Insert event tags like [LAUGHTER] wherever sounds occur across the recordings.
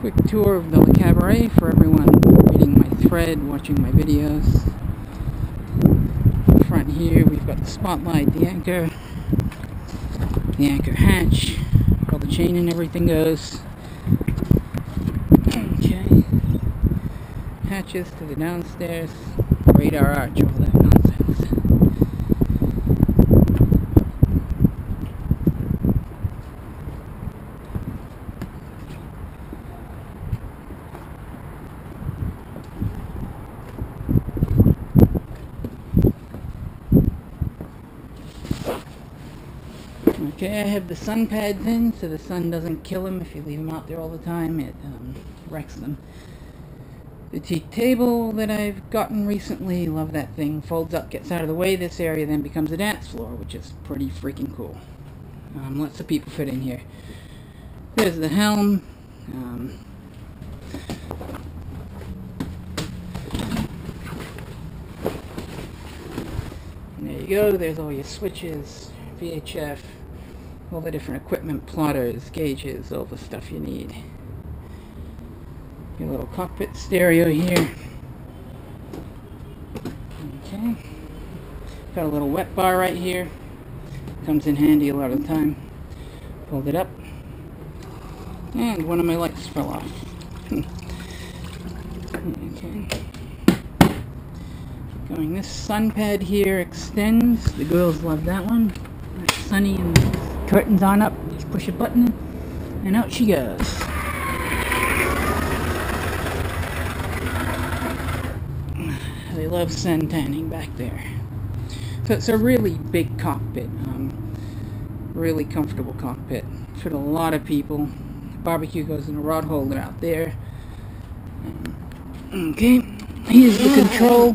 Quick tour of the cabaret for everyone reading my thread, watching my videos. Front here we've got the spotlight, the anchor, the anchor hatch, where all the chain and everything goes. Okay. Hatches to the downstairs, radar arch, that nonsense. Okay, I have the sun pads in so the sun doesn't kill them if you leave them out there all the time. It um, wrecks them. The tea table that I've gotten recently, love that thing. Folds up, gets out of the way. This area then becomes a dance floor, which is pretty freaking cool. Um, lots of people fit in here. There's the helm. Um, there you go. There's all your switches, VHF, all the different equipment, plotters, gauges, all the stuff you need. Your little cockpit stereo here. Okay. Got a little wet bar right here. Comes in handy a lot of the time. Pulled it up. And one of my lights fell off. [LAUGHS] okay. Going this sun pad here extends. The girls love that one. sunny and curtains on up. Just push a button and out she goes. They love sun tanning back there. So it's a really big cockpit. Um, really comfortable cockpit. Fit a lot of people. Barbecue goes in a rod holder out there. Um, okay, here's the control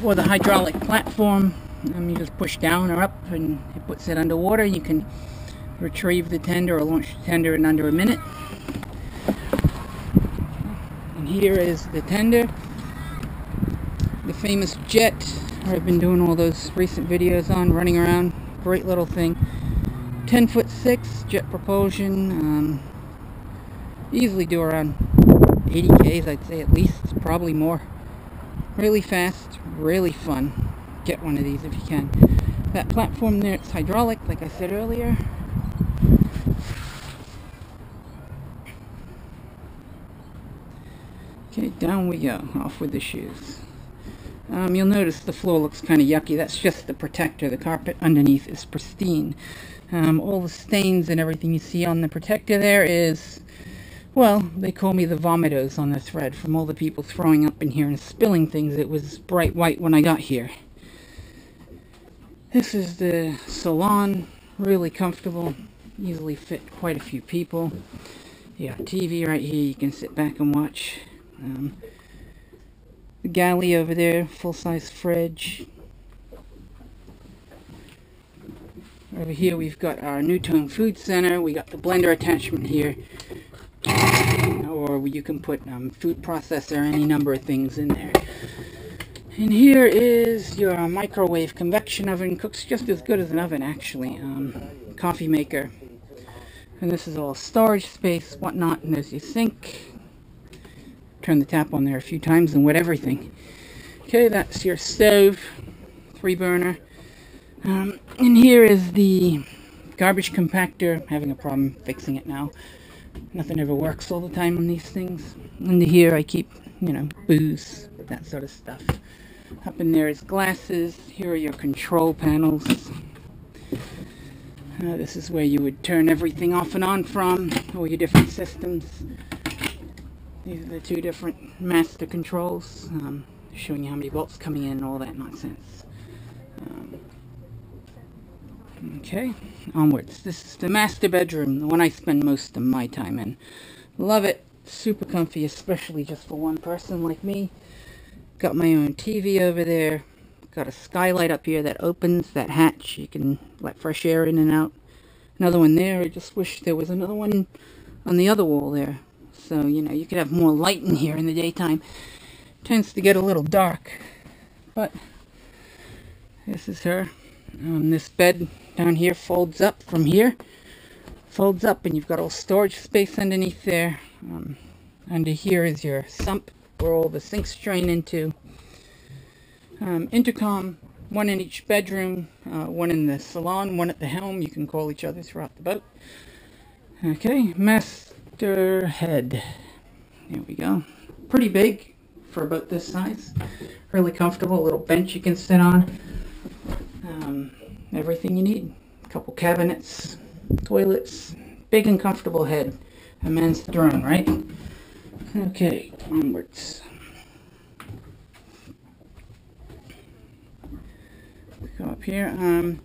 for the hydraulic platform. Um, you just push down or up and it puts it underwater. You can retrieve the tender or launch the tender in under a minute. And here is the tender. The famous jet I've been doing all those recent videos on, running around. Great little thing. 10 foot 6 jet propulsion. Um, easily do around 80 Ks, I'd say at least, probably more. Really fast, really fun. Get one of these if you can. That platform there, it's hydraulic, like I said earlier. Okay, down we go, off with the shoes. Um, you'll notice the floor looks kind of yucky. That's just the protector. The carpet underneath is pristine. Um, all the stains and everything you see on the protector there is, well, they call me the vomitos on the thread from all the people throwing up in here and spilling things. It was bright white when I got here. This is the salon. Really comfortable. Easily fit quite a few people. Yeah, TV right here. You can sit back and watch. Um, the galley over there, full-size fridge. Over here we've got our NuTone Food Center. We got the blender attachment here. Or you can put um, food processor, any number of things in there. And here is your microwave convection oven. Cooks just as good as an oven, actually. Um, coffee maker. And this is all storage space, whatnot. And there's your sink turn the tap on there a few times and wet everything. Okay, that's your stove, three burner. Um, and here is the garbage compactor. having a problem fixing it now. Nothing ever works all the time on these things. Under here I keep, you know, booze, that sort of stuff. Up in there is glasses. Here are your control panels. Uh, this is where you would turn everything off and on from, all your different systems. These are the two different master controls, um, showing you how many volts coming in and all that nonsense. Um, okay, onwards. This is the master bedroom, the one I spend most of my time in. Love it. Super comfy, especially just for one person like me. Got my own TV over there. Got a skylight up here that opens that hatch. You can let fresh air in and out. Another one there. I just wish there was another one on the other wall there. So, you know, you could have more light in here in the daytime. Tends to get a little dark. But this is her. Um, this bed down here folds up from here. folds up and you've got all storage space underneath there. Um, under here is your sump where all the sinks drain into. Um, intercom, one in each bedroom, uh, one in the salon, one at the helm. You can call each other throughout the boat. Okay, master head. There we go. Pretty big for a boat this size. Really comfortable, little bench you can sit on. Um, everything you need. A couple cabinets, toilets, big and comfortable head. A man's throne, right? Okay, onwards. Go up here. Um,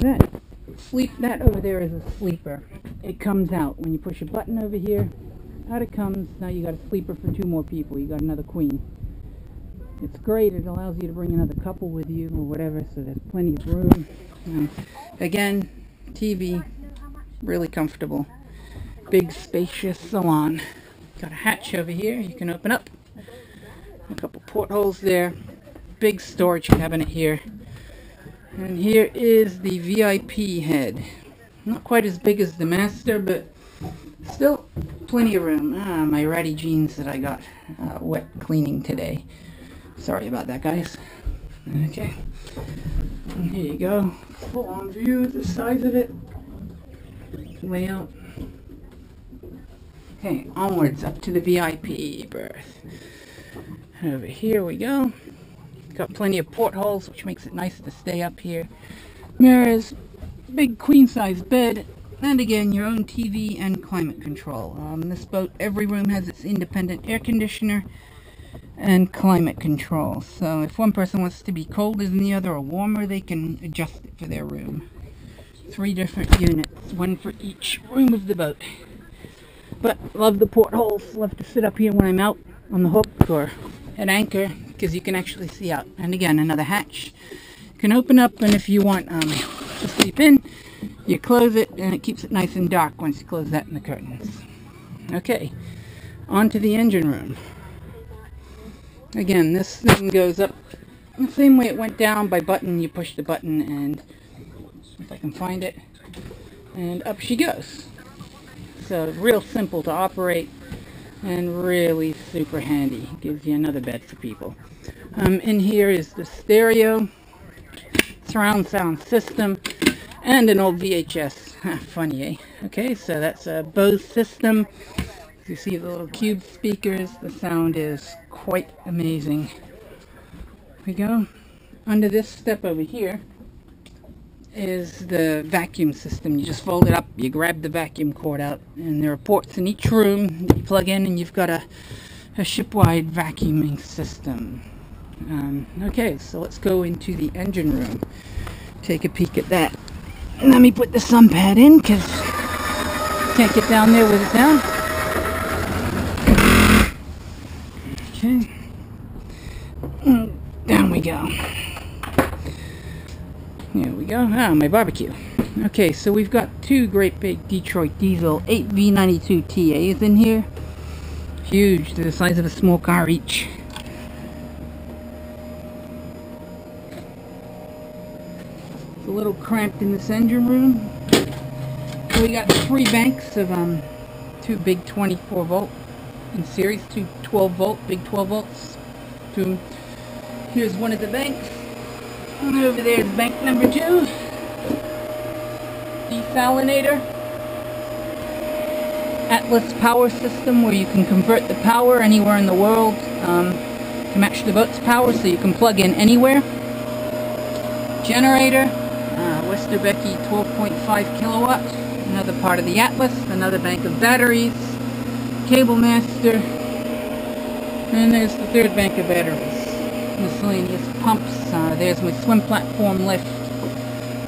that sleep that over there is a sleeper. It comes out when you push a button over here. Out it comes. Now you got a sleeper for two more people. You got another queen. It's great. It allows you to bring another couple with you or whatever, so there's plenty of room. Um, again, TV, really comfortable. Big spacious salon. Got a hatch over here you can open up. A couple portholes there. Big storage cabinet here. And here is the VIP head. Not quite as big as the master, but still plenty of room. Ah, my ratty jeans that I got uh, wet cleaning today. Sorry about that, guys. Okay. And here you go. Full on view the size of it. Layout. Okay, onwards up to the VIP berth. And Over here we go. Got plenty of portholes, which makes it nice to stay up here. Mirrors, big queen size bed, and again, your own TV and climate control. On this boat, every room has its independent air conditioner and climate control. So if one person wants to be colder than the other or warmer, they can adjust it for their room. Three different units, one for each room of the boat. But love the portholes. Love to sit up here when I'm out on the hook or at anchor because you can actually see out. And again, another hatch can open up and if you want um, to sleep in, you close it and it keeps it nice and dark once you close that in the curtains. Okay, on to the engine room. Again, this thing goes up the same way it went down by button. You push the button and if I can find it, and up she goes. So real simple to operate and really super handy. Gives you another bed for people. Um, in here is the stereo, surround sound system, and an old VHS. [LAUGHS] Funny, eh? Okay, so that's a Bose system. You see the little cube speakers. The sound is quite amazing. Here we go. Under this step over here is the vacuum system. You just fold it up, you grab the vacuum cord out, and there are ports in each room that you plug in, and you've got a, a shipwide vacuuming system. Um, okay, so let's go into the engine room. Take a peek at that. Let me put the sun pad in, because can't get down there with it down. Okay. Mm, down we go. Here we go. Ah, my barbecue. Okay, so we've got two great big Detroit diesel 8V92 TAs in here. Huge, they're the size of a small car each. It's a little cramped in this engine room. So we got three banks of um, two big 24 volt in series, two 12 volt, big 12 volts. Two. Here's one of the banks. And over there's bank number two. Desalinator. Atlas power system where you can convert the power anywhere in the world um, to match the boat's power so you can plug in anywhere. Generator. Uh, Westerbeke 12.5 kilowatt. Another part of the Atlas. Another bank of batteries. Cable master. And there's the third bank of batteries miscellaneous pumps. Uh, there's my swim platform lift.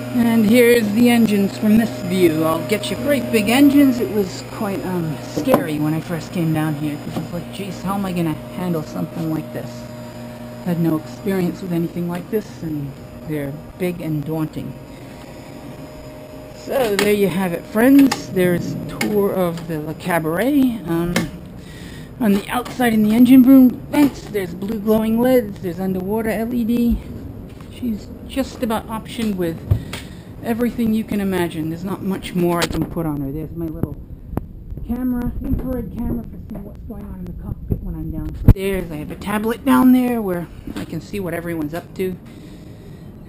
And here's the engines from this view. I'll get you great big engines. It was quite um, scary when I first came down here because I was like, geez, how am I going to handle something like this? Had no experience with anything like this and they're big and daunting. So there you have it, friends. There's a tour of the Le Cabaret. Um, on the outside in the engine room vents, there's blue glowing lids, there's underwater LED. She's just about optioned with everything you can imagine. There's not much more I can put on her. There's my little camera, infrared camera for seeing what's going on in the cockpit when I'm downstairs. I have a tablet down there where I can see what everyone's up to.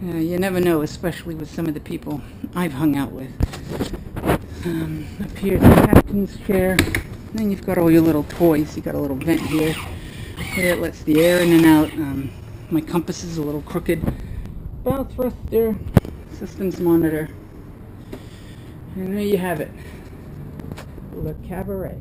Uh, you never know, especially with some of the people I've hung out with. Um, up here's the captain's chair. Then you've got all your little toys. You've got a little vent here. It lets the air in and out. Um, my compass is a little crooked. Bow thruster, systems monitor. And there you have it. Le Cabaret.